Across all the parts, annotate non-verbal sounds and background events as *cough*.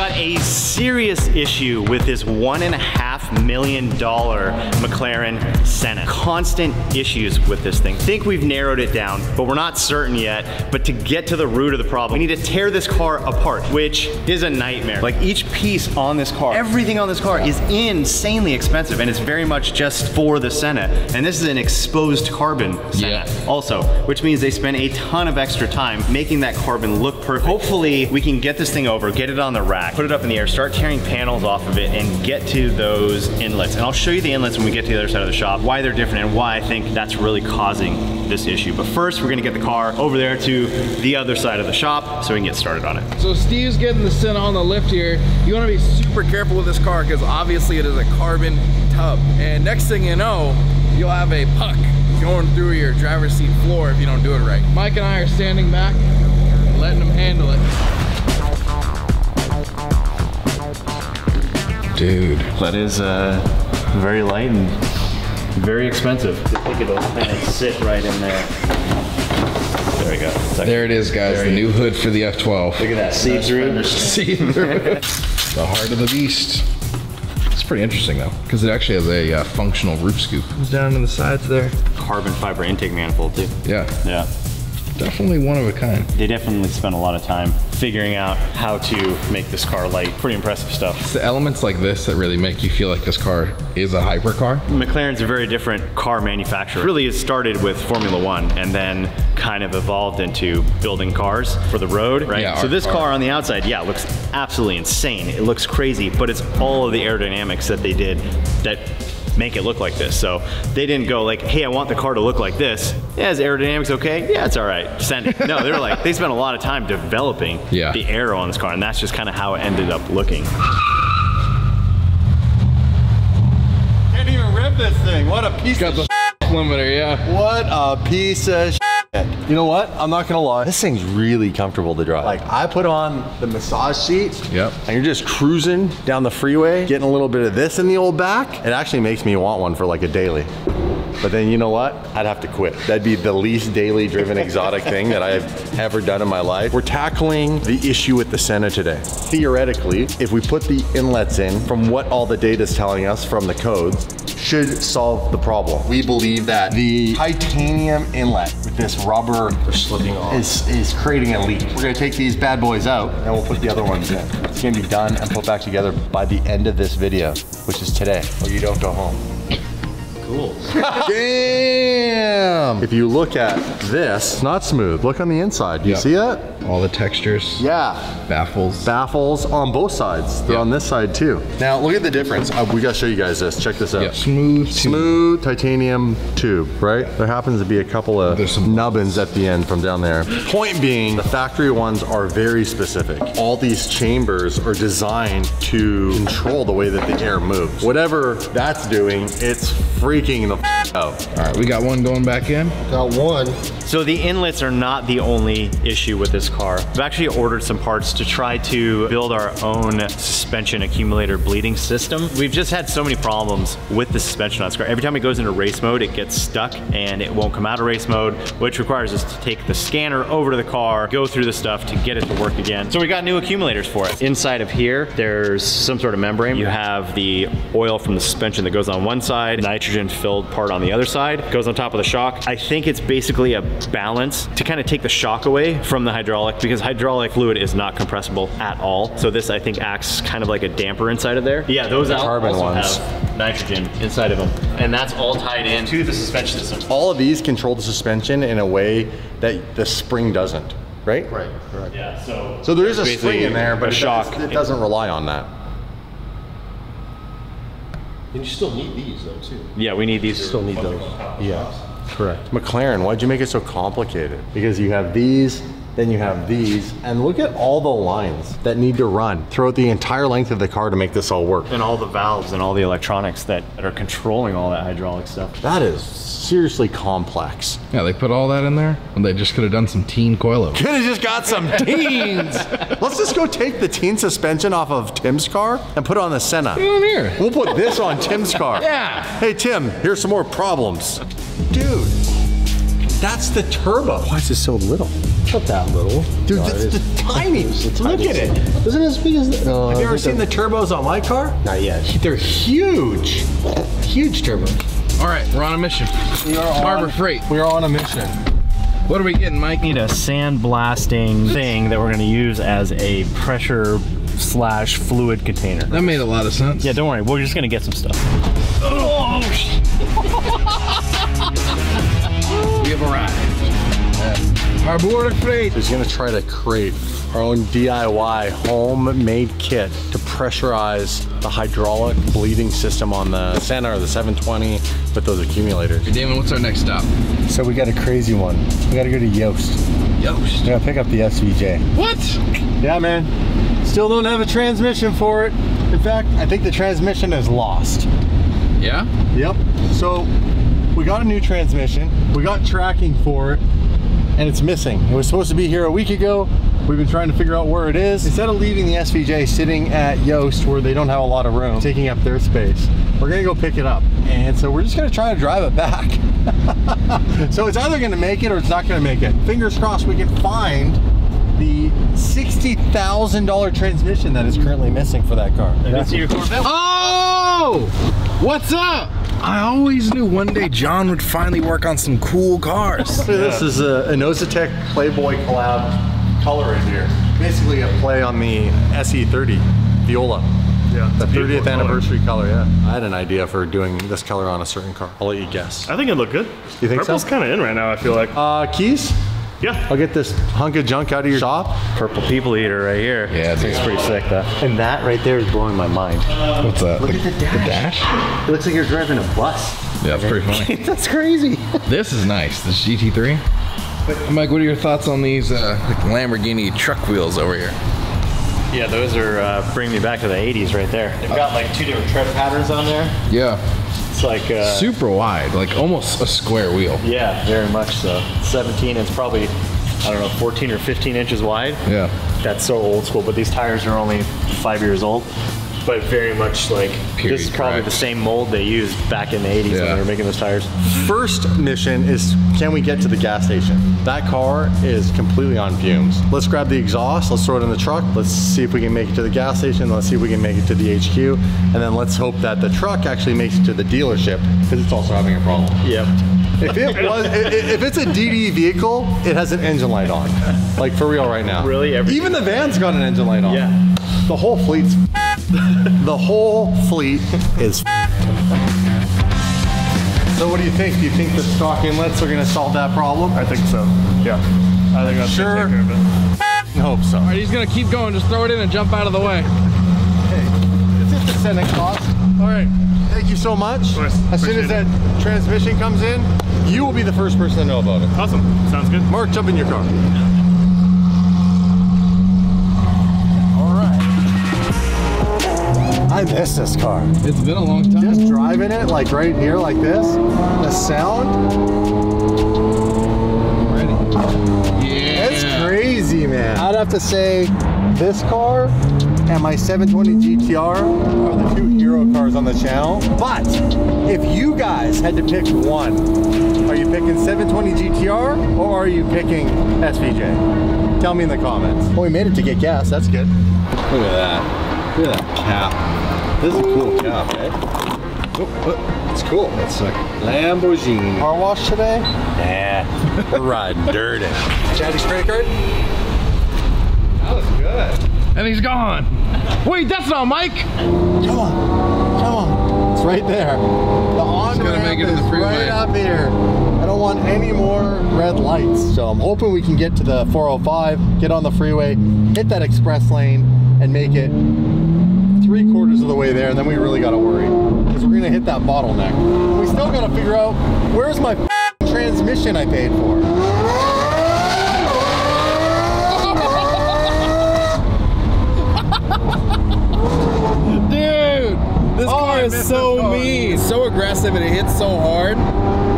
got a serious issue with this one and a half million dollar McLaren Senna. Constant issues with this thing. Think we've narrowed it down, but we're not certain yet. But to get to the root of the problem, we need to tear this car apart, which is a nightmare. Like each piece on this car, everything on this car is insanely expensive and it's very much just for the Senna. And this is an exposed carbon Senna Yeah. also, which means they spend a ton of extra time making that carbon look perfect. Hopefully we can get this thing over, get it on the rack, put it up in the air, start tearing panels off of it and get to those inlets. And I'll show you the inlets when we get to the other side of the shop, why they're different and why I think that's really causing this issue. But first we're gonna get the car over there to the other side of the shop so we can get started on it. So Steve's getting the Senna on the lift here. You wanna be super careful with this car because obviously it is a carbon tub. And next thing you know, you'll have a puck going through your driver's seat floor if you don't do it right. Mike and I are standing back, letting him handle it. Dude. That is uh, very light and very expensive. To pick it up and sit right in there. There we go. It's There it is, guys. There the you new hood for the F12. Look at that, see through. *laughs* See through. the heart of the beast. It's pretty interesting though, because it actually has a uh, functional roof scoop. Comes down to the sides there. Carbon fiber intake manifold too. Yeah, Yeah. definitely one of a kind. They definitely spent a lot of time figuring out how to make this car light. Pretty impressive stuff. It's the elements like this that really make you feel like this car is a hypercar. McLaren's a very different car manufacturer. Really, it started with Formula One and then kind of evolved into building cars for the road, right? Yeah, so this car. car on the outside, yeah, looks absolutely insane. It looks crazy, but it's all of the aerodynamics that they did that make it look like this. So they didn't go like, hey, I want the car to look like this. Yeah, is aerodynamics okay? Yeah, it's all right. Send it. No, they were like, they spent a lot of time developing Yeah. the aero on this car, and that's just kind of how it ended up looking. Can't even rip this thing. What a piece Got of the *laughs* limiter, yeah. What a piece of shit. You know what? I'm not gonna lie. This thing's really comfortable to drive. Like I put on the massage seat. Yep. And you're just cruising down the freeway, getting a little bit of this in the old back. It actually makes me want one for like a daily. But then you know what? I'd have to quit. That'd be the least daily driven *laughs* exotic thing that I've ever done in my life. We're tackling the issue with the Senna today. Theoretically, if we put the inlets in from what all the data is telling us from the codes, should solve the problem. We believe that the titanium inlet with this rubber slipping off is, is creating a leak. We're gonna take these bad boys out and we'll put the other ones in. It's gonna be done and put back together by the end of this video, which is today, or you don't go home. Cool. *laughs* Damn! If you look at this, it's not smooth. Look on the inside. do You Yep. see that? All the textures, Yeah. baffles. Baffles on both sides. They're Yeah. on this side too. Now look at the difference. Uh, we gotta show you guys this. Check this out. Yeah, smooth. to- Smooth titanium tube, right? There happens to be a couple of nubbins at the end from down there. Point being, the factory ones are very specific. All these chambers are designed to control the way that the air moves. Whatever that's doing, it's freaking the f- out. All right, we got one going back in. Got one. So the inlets are not the only issue with this car. We've actually ordered some parts to try to build our own suspension accumulator bleeding system. We've just had so many problems with the suspension on this car. Every time it goes into race mode, it gets stuck and it won't come out of race mode, which requires us to take the scanner over to the car, go through the stuff to get it to work again. So we got new accumulators for it. Inside of here, there's some sort of membrane. You have the oil from the suspension that goes on one side, nitrogen filled part on the other side, goes on top of the shock. I think it's basically a balance to kind of take the shock away from the hydraulic because hydraulic fluid is not compressible at all. So this I think acts kind of like a damper inside of there. Yeah, those al- carbon also ones. have nitrogen inside of them. And that's all tied in to the suspension system. All of these control the suspension in a way that the spring doesn't, right? Right, correct. Yeah, so So there is a spring in there, but a it, shock. Does, it doesn't rely on that. And you still need these though too. Yeah, we need these. Still need those. Yeah. Correct. McLaren, why'd you make it so complicated? Because you have these, then you have these, and look at all the lines that need to run throughout the entire length of the car to make this all work. and all the valves and all the electronics that, that are controlling all that hydraulic stuff. That is seriously complex. Yeah, they put all that in there, and they just could have done some Tein coilover. Could have just got some *laughs* Teins. Let's just go take the Tein suspension off of Tim's car and put it on the Senna. Put it on here. We'll put this on Tim's car. *laughs* Yeah. Hey Tim, here's some more problems. Dude, that's the turbo. Why is it so little? Not that little. Dude, No, that's it is. *laughs* the tiny. Look at it. Isn't it as big as? Uh, Have you ever seen the turbos on my car? Not yet. They're huge. Huge turbos. All right, we're on a mission. We are on, Harbor Freight. We are on a mission. What are we getting, Mike? need a sand blasting thing that we're going to use as a pressure slash fluid container. That made a lot of sense. Yeah, don't worry. We're just going to get some stuff. Oh, We *laughs* have arrived. at Harbor Freight. He's gonna try to create our own DIY homemade kit to pressurize the hydraulic bleeding system on the Senna or the 720 with those accumulators. Hey, Damon, what's our next stop? So we got a crazy one. We gotta go to Yoast. Yoast. We gotta pick up the SVJ. What? Yeah, man. Still don't have a transmission for it. In fact, I think the transmission is lost. Yeah? Yep. So we got a new transmission. We got tracking for it, and it's missing. It was supposed to be here a week ago. We've been trying to figure out where it is. Instead of leaving the SVJ sitting at Yoast where they don't have a lot of room, taking up their space, we're gonna go pick it up. And so we're just gonna try to drive it back. *laughs* so it's either gonna make it or it's not gonna make it. Fingers crossed we can find the $60,000 transmission that is currently missing for that car. That's your Corvette. Oh! What's up? I always knew one day John would finally work on some cool cars. *laughs* This is a, an Ozatec Playboy collab color in here. Basically a play on the SE30 Viola. Yeah, The 30th beautiful color. anniversary color. yeah. I had an idea for doing this color on a certain car. I'll let you guess. I think it looked good. You think so? Purple's kind of in right now. I feel like. Uh, keys? Yeah. I'll get this hunk of junk out of your shop. Purple people eater right here. Yeah, it's dude. pretty sick though. And that right there is blowing my mind. What's that? Look at the dash. It looks like you're driving a bus. Yeah, it's pretty funny. *laughs* That's crazy. this is nice, this GT3. Mike, what are your thoughts on these uh, like Lamborghini truck wheels over here? Yeah, those are uh, bringing me back to the 80s right there. They've got like two different tread patterns on there. Yeah. It's like uh, Super wide, like almost a square wheel. Yeah, very much so. 17, it's probably, I don't know, 14 or 15 inches wide. Yeah. That's so old school, but these tires are only five years old. But very much like, Period this is probably correct. the same mold they used back in the 80s when they were making those tires. First mission is can we get to the gas station? That car is completely on fumes. Let's grab the exhaust, let's throw it in the truck, let's see if we can make it to the gas station, let's see if we can make it to the HQ, and then let's hope that the truck actually makes it to the dealership because it's also having a problem. Yep. If it was, i- i- if it's a DD vehicle, it has an engine light on, like for real right now. Really? Everything? Even the van's got an engine light on. Yeah. The whole fleet's. The whole fleet is. So what do you think? Do you think the stock inlets are going to solve that problem? I think so. Yeah. I think that's Sure. gonna take care of it. I hope so. All right, he's gonna keep going. Just throw it in and jump out of the way. Hey, it's at the Senate cost. All right. Thank you so much. Of course. As soon as Appreciate that transmission comes in, you will be the first person to know about it. Awesome. Sounds good. Mark, jump in your car. I miss this car. It's been a long time. Just driving it like right here, like this, the sound, ready. Yeah. it's crazy, man. I'd have to say this car and my 720 GTR are the two hero cars on the channel. But if you guys had to pick one, are you picking 720 GTR or are you picking SVJ? Tell me in the comments. Well, we made it to get gas. That's good. Look at that. Look at that cap. This is a cool cap, eh? Oh, oh, it's cool. It's a Lamborghini. Car wash today? Yeah. We're riding dirty. Chatty's credit card? That was good. And he's gone. Wait, that's not Mike. Come on. Come on. It's right there. The on gotta ramp make it to is the freeway. right up here. I don't want any more red lights. So I'm hoping we can get to the 405, get on the freeway, hit that express lane, and make it three quarters of the way there. And then we really got to worry because we're to hit that bottleneck. We still got to figure out where's my transmission I paid for. *laughs* Dude, this Oh, car is so car. mean. So aggressive and it hits so hard.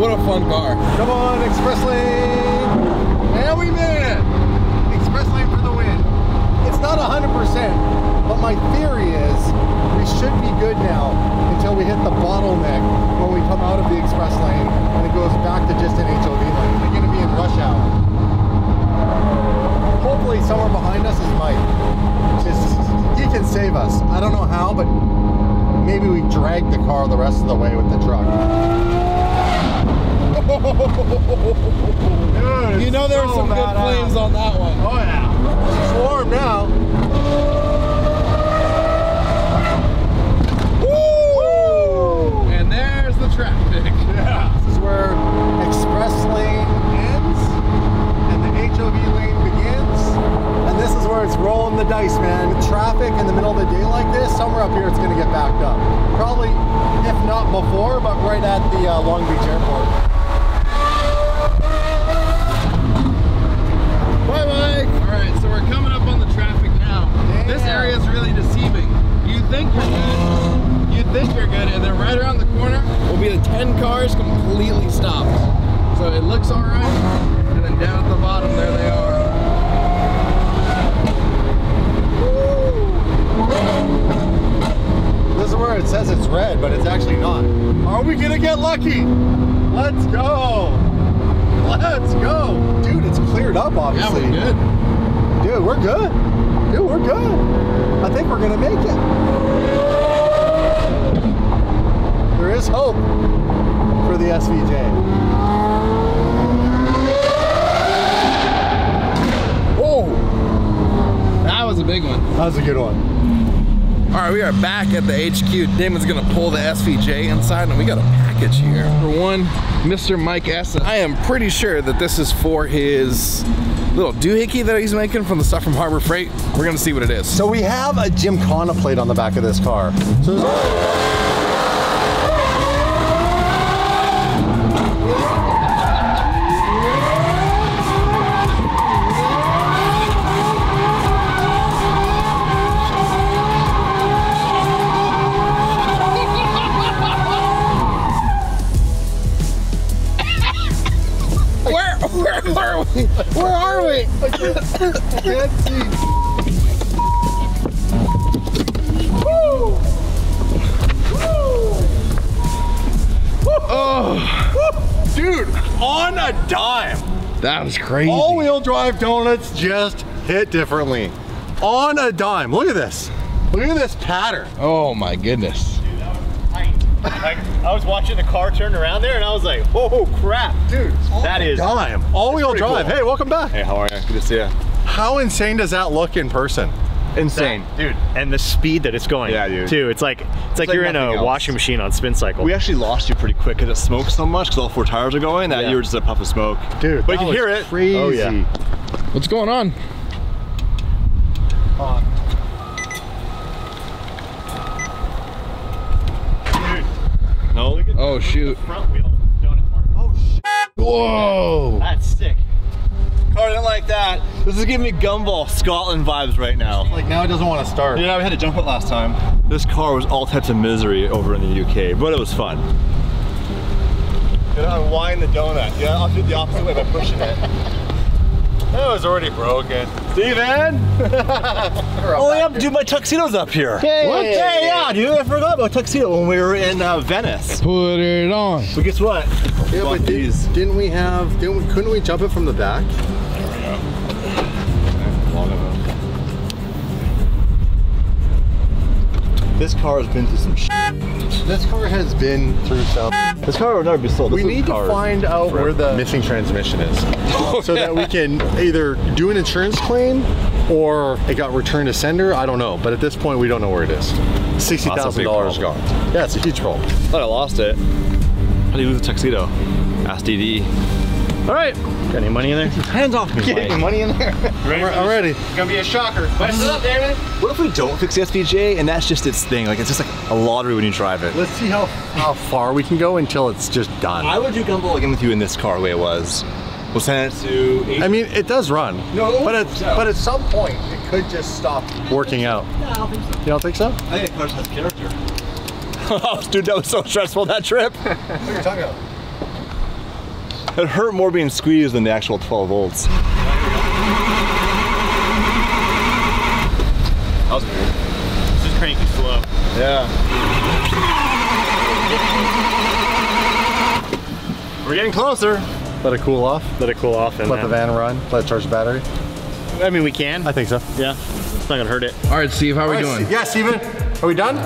What a fun car. Come on, express lane. And we made it. Express lane for the win. It's not 100%, but my theory is should be good now until we hit the bottleneck when we come out of the express lane and it goes back to just an HOV lane. We're going to be in rush hour. hopefully somewhere behind us is Mike. Just, he can save us. I don't know how, but maybe we drag the car the rest of the way with the truck. *laughs* Dude, You know there were so some good flames on that one. Oh yeah. It's warm now. Woo! And there's the traffic. Yeah. This is where express lane ends and the HOV lane begins. And this is where it's rolling the dice, man. With traffic in the middle of the day like this, somewhere up here it's gonna get backed up. Probably, if not before, but right at the uh, Long Beach Airport. Bye, Mike. All right, so we're coming up on the traffic now. This area is really deceiving. You think you're good, you think you're good, and then right around the corner will be the 10 cars completely stopped. So it looks all right, and then down at the bottom, there they are. It says it's red, but it's actually not. Are we gonna get lucky? Let's go. Let's go. Dude, it's cleared up, obviously. Yeah, we're good. Dude, we're good. Dude, we're good. I think we're gonna make it. There is hope for the SVJ. Oh, that was a big one. That was a good one. All right, we are back at the HQ. Damon's gonna pull the SVJ inside, and we got a package here. For one, Mr. Mike Essen. I am pretty sure that this is for his little doohickey that he's making from the stuff from Harbor Freight. We're gonna see what it is. So we have a Gymkhana plate on the back of this car. So can't see. Oh, Dude, on a dime. that was crazy. All-wheel drive donuts just hit differently. On a dime. Look at this. Look at this pattern. Oh my goodness. Like, I was watching the car turn around there and I was like, oh crap. Dude, That is- dime. All-wheel drive. cool. Hey, welcome back. Hey, how are you? Good to see you. How insane does that look in person? Insane. Dude, and the speed that it's going. Yeah, dude. Too. It's like it's, like, like you're in a else. washing machine on spin cycle. We actually lost you pretty quick because it smoked so much because all four tires are going that Yeah. you were just a puff of smoke. Dude, But you can was hear it. Crazy. Oh, yeah. What's going on? No? Oh shoot. Front wheel donut mark. Oh, shit. Whoa. That's sick. Car didn't like that. This is giving me Gumball Scotland vibes right now. Like now it doesn't want to start. Yeah, we had to jump it last time. This car was all types of misery over in the UK, but it was fun. You know, unwind the donut. Yeah, I'll do the opposite way by pushing it. *laughs* That was already broken. Steven! *laughs* oh, yeah, dude, my tuxedo's up here. What? Yeah, yeah, dude, I forgot about tuxedo when we were in uh, Venice. Put it on. But guess what? Yeah, but did, these. didn't we have? Didn't we, couldn't we jump it from the back? This car has been through some shit. This car has been through some. This car will never be sold. This We need to find out where the missing transmission is, *laughs* so that we can either do an insurance claim or it got returned to sender. I don't know, but at this point we don't know where it is. Sixty thousand dollars gone. Yeah, it's a huge problem. thought I lost it. How do you lose a tuxedo? Ask DD. All right. Got any money in there? *laughs* Hands off me, Mike. money in there. *laughs* I'm ready. It's gonna be a shocker. What's up, David? What if we don't fix the SVJ and that's just its thing? Like it's just like a lottery when you drive it. Let's see how how far we can go until it's just done. I would do gumball again with you in this car the way it was. We'll send it to. I mean, it does run. No, but at no. but at some point it could just stop working out. No, I don't think so. You don't think so? I think the car has character. *laughs* oh, dude, that was so stressful that trip. What are you talking about? It hurt more being squeezed than the actual 12 volts. That was weird. It's just cranky slow. Yeah. We're getting closer. Let it cool off. Let it cool off and Let the van run. Let it charge the battery. I mean, we can. I think so. Yeah, it's not gonna hurt it. All right, Steve, how are we All doing? right, Yeah, Steven, are we done?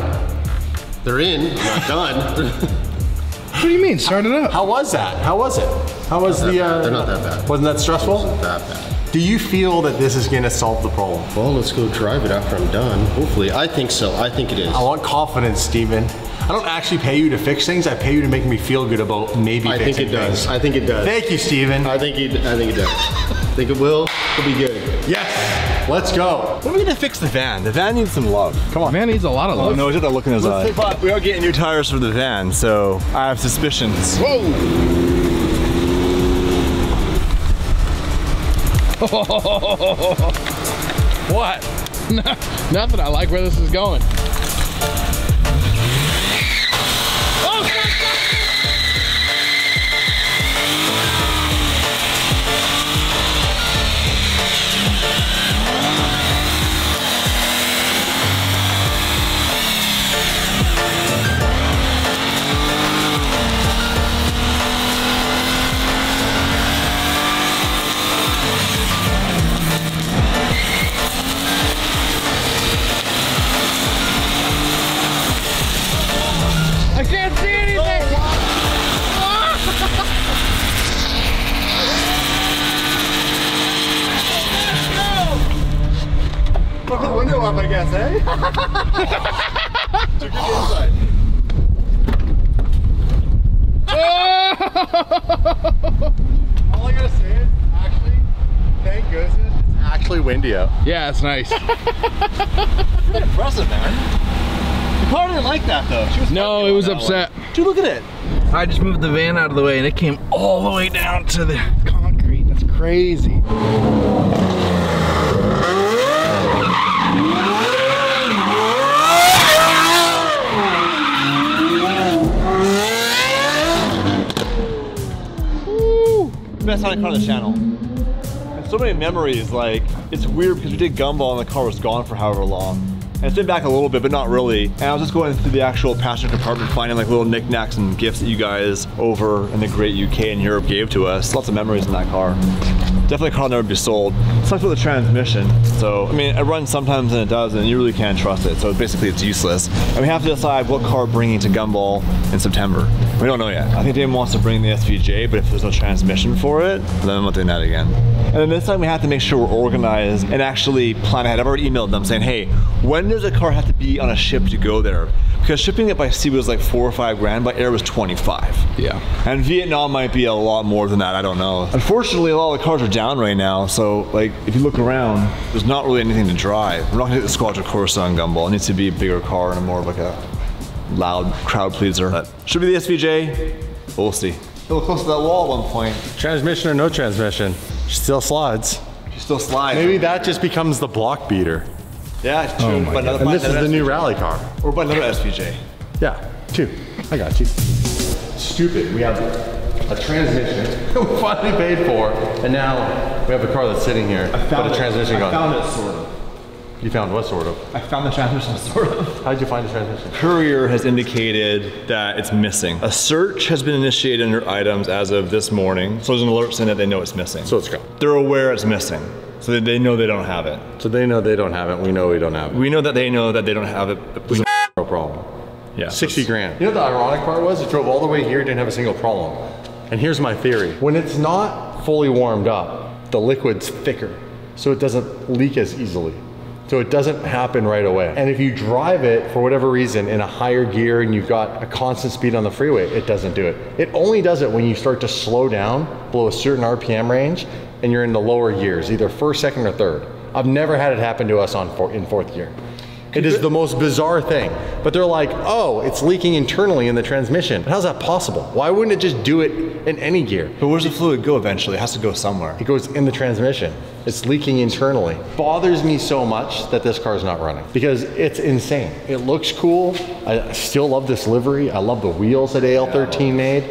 They're in, not *laughs* done. What do you mean? Start it up. How was that? How was it? How was the? Uh, They're not that bad. Wasn't that stressful? that bad. Do you feel that this is going to solve the problem? Well, let's go drive it after I'm done. Hopefully, I think so. I think it is. I want confidence, Steven. I don't actually pay you to fix things. I pay you to make me feel good about maybe I think it does. things. I think it does. Thank you, Steven. I think it. I think it does. I think it will. It'll be good. Yes. Let's go. When are we going to fix the van? The van needs some love. Come on. Man needs a lot of love. Oh, no, just a look in his eye. But we are getting new tires for the van, so I have suspicions. *laughs* What? *laughs* Nothing. I like where this is going. Can't see anything. Put the window up, I guess, eh? *laughs* All I gotta say is, actually, thank goodness, it's actually windy out. Yeah, it's nice. Pretty Impressive, man. The car didn't like that though. She was No, it was upset. Dude, look at it. I just moved the van out of the way and it came all the way down to the concrete. That's crazy. best sounding car on the channel. And so many memories, like, it's weird because we did Gumball and the car was gone for however long. And it's been back a little bit, but not really. And I was just going through the actual passenger compartment, finding like little knickknacks and gifts that you guys over in the great UK and Europe gave to us. Lots of memories in that car. Definitely a car that'll never be sold. Sucks with the transmission. So, I mean, it runs sometimes and it doesn't, and you really can't trust it. So basically it's useless. And we have to decide what car bringing to Gumball in September. We don't know yet. I think Damon wants to bring the SVJ, but if there's no transmission for it, then I'm not doing that again. And then this time we have to make sure we're organized and actually plan ahead. I've already emailed them saying, hey, when does a car have to be on a ship to go there? Because shipping it by sea was like four or five grand, by air was 25. Yeah. And Vietnam might be a lot more than that, I don't know. Unfortunately, a lot of the cars are down right now, so like if you look around, there's not really anything to drive. We're not gonna hit the Squadra Corsa on Gumball. It needs to be a bigger car and more of like a loud crowd pleaser. But should be the SVJ, we'll see. A little close to that wall at one point. Transmission or no transmission, she still slides. She still slides. Maybe that just becomes the block beater. Yeah, it's true. Oh but another, And this is the new rally car. Or by another SVJ. Yeah, two. I got you. Stupid. We have a transmission that *laughs* we finally paid for, and now we have a car that's sitting here, I but a transmission I gone. found it, sort of. You found what sort of? I found the transmission, sort of. *laughs* How did you find the transmission? Courier has indicated that it's missing. A search has been initiated under items as of this morning, so there's an alert saying that they know it's missing. So it's gone. they're aware it's missing, so that they know they don't have it. So they know they don't have it. We know we don't have it. We know that they know that they don't have it. But we No problem. yeah, 60 grand. You know what the ironic part was? It drove all the way here, didn't have a single problem. And here's my theory. When it's not fully warmed up, the liquid's thicker, so it doesn't leak as easily. So it doesn't happen right away. And if you drive it for whatever reason in a higher gear and you've got a constant speed on the freeway, it doesn't do it. It only does it when you start to slow down below a certain RPM range and you're in the lower gears, either first, second, or third. I've never had it happen to us on four, in fourth gear. It is the most bizarre thing. But they're like, oh, it's leaking internally in the transmission. How's that possible? Why wouldn't it just do it in any gear? But where's the fluid go eventually? It has to go somewhere. It goes in the transmission. It's leaking internally. Bothers me so much that this car's not running because it's insane. It looks cool. I still love this livery. I love the wheels that AL13 made.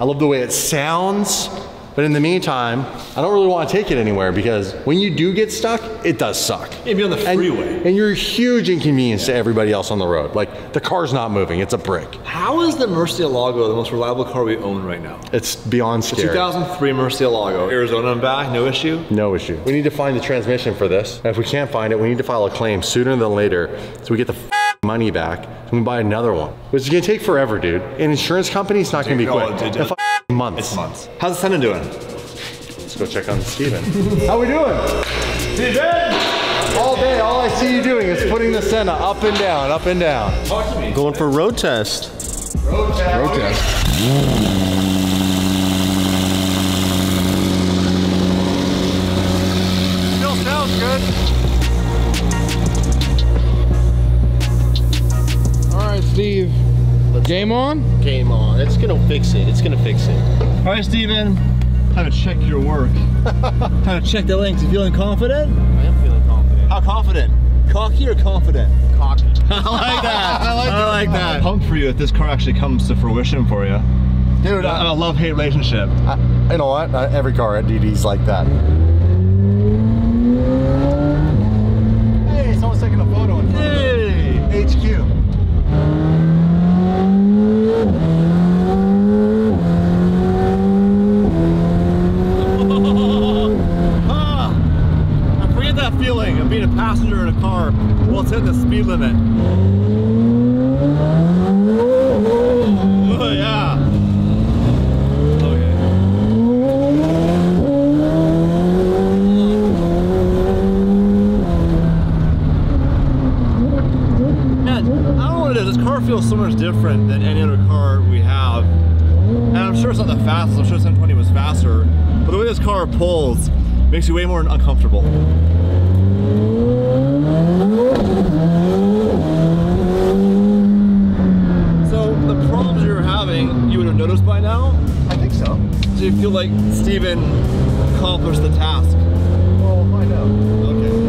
I love the way it sounds. But in the meantime, I don't really want to take it anywhere because when you do get stuck, it does suck. Maybe on the And- freeway. And, you're a huge inconvenience to everybody else on the road. Like the car's not moving, it's a brick. How is the Murcielago the most reliable car we own right now? It's beyond The scary. 2003 Murcielago, Arizona and back, no issue. No issue. We need to find the transmission for this. And if we can't find it, we need to file a claim sooner than later so we get the money back and we buy another one. Which is gonna take forever, dude. An insurance company's not gonna be No, oh, quick. it- it- F- months. It's months. How's the Senna doing? Let's go check on Steven. *laughs* How we doing? Steven! All day, all I see you doing is putting the Senna up and down, up and down. Talk to me. Going for road test. Road test. Still Game on? Game on. It's gonna fix it. It's gonna fix it. All right, Steven. Time to check your work. *laughs* Time to check the links. You feeling confident? I am feeling confident. How confident? Cocky or confident? Cocky. *laughs* I like that. I like, *laughs* I like I'm that. pumped for you if this car actually comes to fruition for you. Dude, I'm I, a love-hate relationship. I, you know what? Uh, every car at DD's like that. Hey, someone's taking a photo in front Hey! of HQ. Ah, I forget that feeling of being a passenger in a car it's hitting the speed limit. Oh, yeah. Man, I don't know what. This car feels so much different than any other car we have. And I'm sure it's not the fastest. I'm sure 720 was faster. But the way this car pulls makes you way more uncomfortable. So the problems you're having, you would have noticed by now. I think so. Do you feel like Steven accomplished the task. Well, find out. Okay.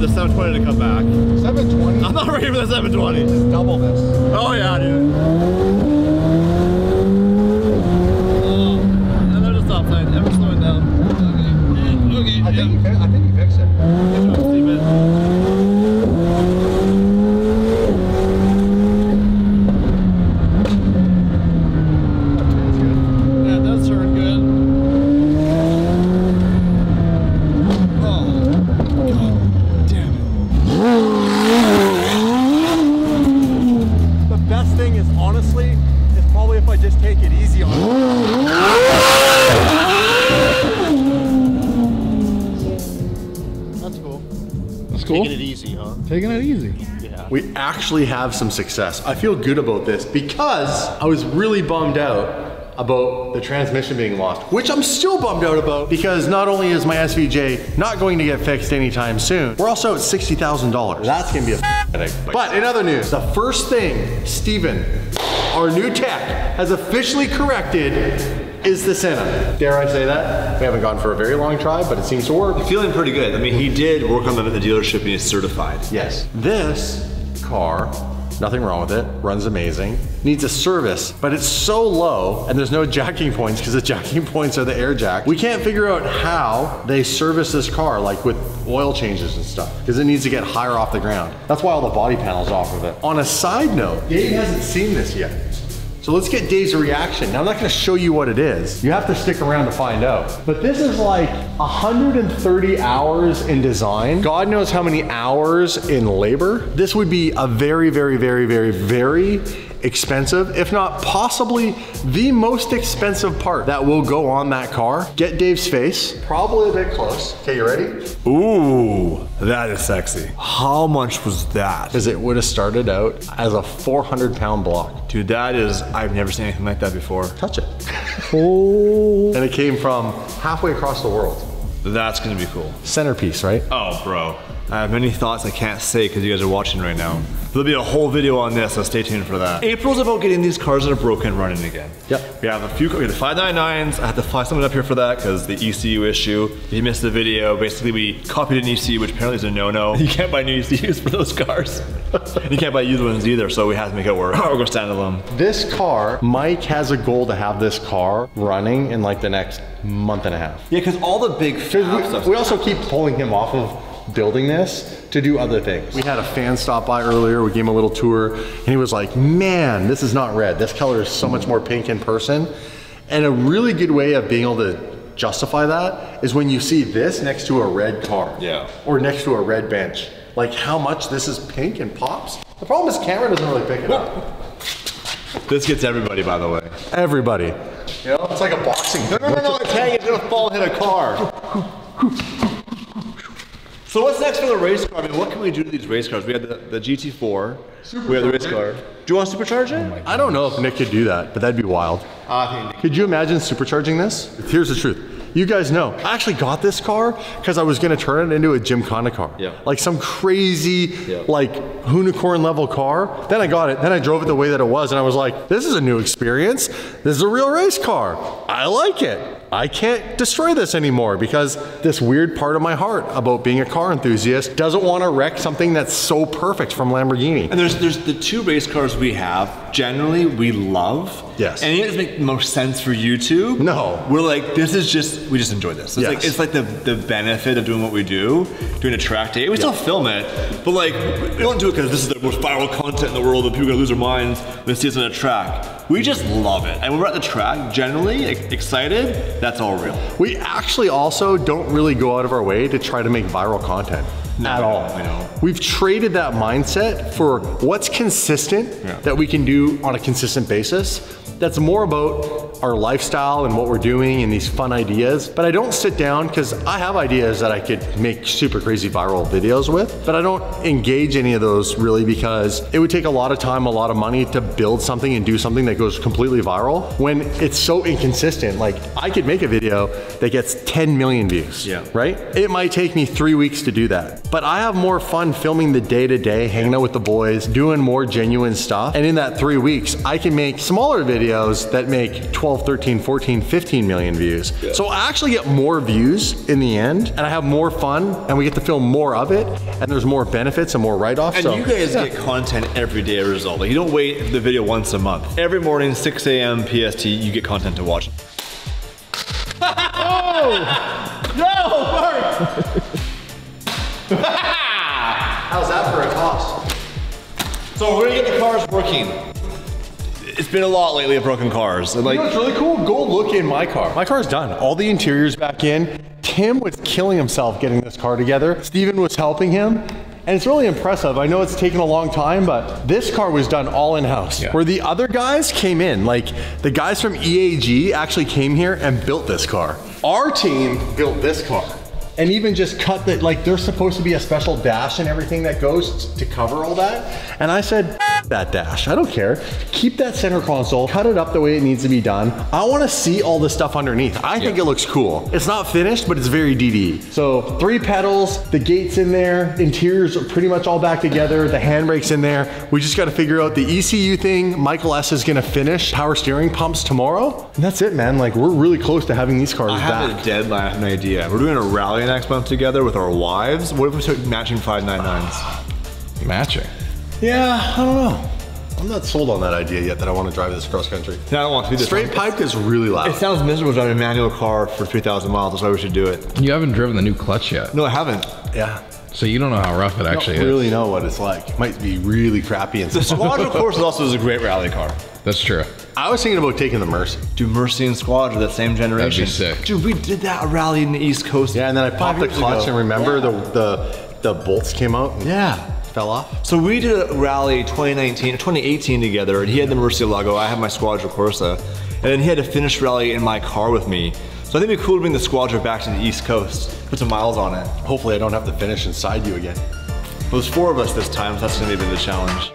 For the 720 to come back. 720 I'm not ready for the 720. is double this. Oh yeah, dude. Oh, and there's a stop sign. Ever slowing down. Okay. Okay. I think, you, yeah. fi- I think you fixed it. Good job, Steven. Yeah, it does turn good. Oh, God damn it. The best thing is honestly, is probably if I just take it easy on. That's cool. That's cool. Taking it easy, huh? Taking it easy. Yeah. We actually have some success. I feel good about this because I was really bummed out about the transmission being lost, which I'm still bummed out about because not only is my SVJ not going to get fixed anytime soon, we're also at $60,000. That's gonna be a headache. But in other news, the first thing Steven, our new tech, has officially corrected is the Senna. Dare I say that? We haven't gone for a very long try, but it seems to work. Feeling pretty good. I mean, he did work on them at the dealership and he's certified. Yes. This car, nothing wrong with it, runs amazing, needs a service, but it's so low and there's no jacking points because the *laughs* jacking points are the air jack. We can't figure out how they service this car, like with oil changes and stuff, because it needs to get higher off the ground. That's why all the body panels off of it. On a side note, Dave hasn't seen this yet. So let's get Dave's reaction. Now I'm not gonna show you what it is. You have to stick around to find out. But this is like 130 hours in design. God knows how many hours in labor. This would be a very, very, very, very, very expensive, if not possibly the most expensive part that will go on that car. Get Dave's face, probably a bit close. Okay, you ready? Ooh, that is sexy. How much was that? Because it would have started out as a 400 pound block. Dude, that is, I've never seen anything like that before. Touch it. *laughs* Oh. And it came from halfway across the world. That's gonna be cool. Centerpiece, right? Oh, bro. I have many thoughts I can't say because you guys are watching right now. There'll be a whole video on this, so stay tuned for that. April's about getting these cars that are broken running again. Yep. We have a few, we have the 599s. I had to fly something up here for that because the ECU issue. If you missed the video, basically we copied an ECU, which apparently is a no-no. *laughs* You can't buy new ECUs for those cars. *laughs* you can't buy used ones either, so we have to make it work. *laughs* We're gonna stand alone. This car, Mike has a goal to have this car running in like the next month and a half. Yeah, because all the big fab stuff. We also keep pulling him off of building this to do other things. We had a fan stop by earlier, we gave him a little tour, and he was like, man, this is not red. This color is so much more pink in person. And a really good way of being able to justify that is when you see this next to a red car. Yeah. Or next to a red bench. Like how much this is pink and pops. The problem is camera doesn't really pick it up. *laughs* This gets everybody, by the way. Everybody. You know, it's like a boxing No, no, no, no, it's hanging, it's gonna fall and hit a car. *laughs* So what's next for the race car? I mean, what can we do to these race cars? We had the, the GT4, we have the race car. Do you want to supercharge it? I don't know if Nick could do that, but that'd be wild. Ah, could you imagine supercharging this? Here's the truth. You guys know, I actually got this car because I was gonna turn it into a Gymkhana car. Yeah. Like some crazy, Yeah. like unicorn level car. Then I got it, then I drove it the way that it was, and I was like, this is a new experience. This is a real race car. I like it. I can't destroy this anymore because this weird part of my heart about being a car enthusiast doesn't want to wreck something that's so perfect from Lamborghini. And there's there's the two race cars we have. Generally, we love. Yes. And it doesn't make the most sense for YouTube. No. We're like, this is just we just enjoy this. It's like it's like the the benefit of doing what we do, doing a track day. We still film it, but like we don't do it because this is the most viral content in the world and people are gonna lose their minds when they see us on a track. We just love it. And when we're at the track, generally excited, that's all real. We actually also don't really go out of our way to try to make viral content at all. I know. We've traded that mindset for what's consistent Yeah. that we can do on a consistent basis. That's more about our lifestyle and what we're doing and these fun ideas. But I don't sit down because I have ideas that I could make super crazy viral videos with, but I don't engage any of those really because it would take a lot of time, a lot of money to build something and do something that goes completely viral when it's so inconsistent. Like I could make a video that gets 10 million views, Yeah. right? It might take me three weeks to do that, but I have more fun filming the day to day, hanging out with the boys, doing more genuine stuff. And in that three weeks, I can make smaller videos that make 12, 13, 14, 15 million views. So I actually get more views in the end, and I have more fun, and we get to film more of it, and there's more benefits and more write offs. And so, you guys yeah. get content every day as a result. Like you don't wait the video once a month. Every morning, 6 a.m. PST, you get content to watch. *laughs* Oh! No, Mark! *laughs* How's that for a toss? So we're gonna get the cars working. It's been a lot lately of broken cars. And You like, know what's really cool? Go look in my car. My car's done. All the interior's back in. Tim was killing himself getting this car together. Steven was helping him. And it's really impressive. I know it's taken a long time, but this car was done all in-house. Where the other guys came in, like the guys from EAG actually came here and built this car. Our team built this car. And even just cut that, like there's supposed to be a special dash and everything that goes to cover all that. And I said, "F that dash, I don't care. Keep that center console, cut it up the way it needs to be done. I wanna see all the stuff underneath. I think it looks cool. It's not finished, but it's very DD. So three pedals, the gates in there, interiors are pretty much all back together, the handbrake's in there. We just gotta figure out the ECU thing. Michael S is gonna finish power steering pumps tomorrow. And that's it, man. Like we're really close to having these cars I have back. a deadline, I have an idea. We're doing a rally next month together with our wives. What if we took matching 599s? Matching. Yeah, I don't know. I'm not sold on that idea yet that I want to drive this cross country. I don't want to do this. Straight pipe is really loud. It sounds miserable driving a manual car for 3,000 miles. That's why we should do it. You haven't driven the new clutch yet, No, I haven't. Yeah. so you don't know how rough it I actually don't is. really know what it's like. It might be really crappy and The Squadron, of *laughs* course, is also is a great rally car. That's true. I was thinking about taking the Murci. Do Murci and Squadron, that same generation. That'd be sick. Dude, we did that rally in the East Coast. Yeah, and then I popped the clutch ago. and remember Yeah. the, the the bolts came out. Yeah. Fell off? So we did a rally 2019, 2018 together, and he had the Murcielago, I had my Squadra Corsa, and then he had to finish rally in my car with me. So I think it'd be cool to bring the Squadra back to the East Coast, put some miles on it. Hopefully I don't have to finish inside you again. Well, there's four of us this time, so that's gonna be of a challenge.